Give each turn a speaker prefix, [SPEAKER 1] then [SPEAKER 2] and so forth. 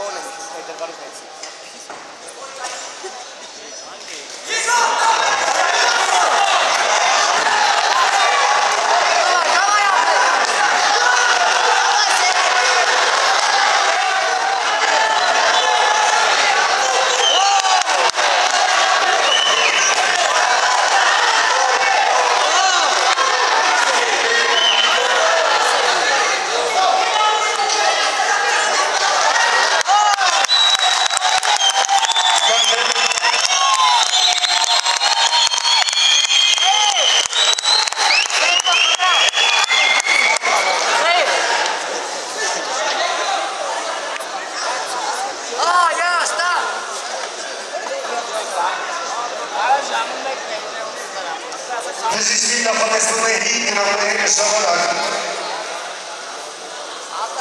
[SPEAKER 1] ei ole, mis meid on karus näiteks.
[SPEAKER 2] Α, γεια σας, Α, δεν θα
[SPEAKER 3] καταλάβει. να φανταστούμε ειδικά να πάμε και
[SPEAKER 4] στο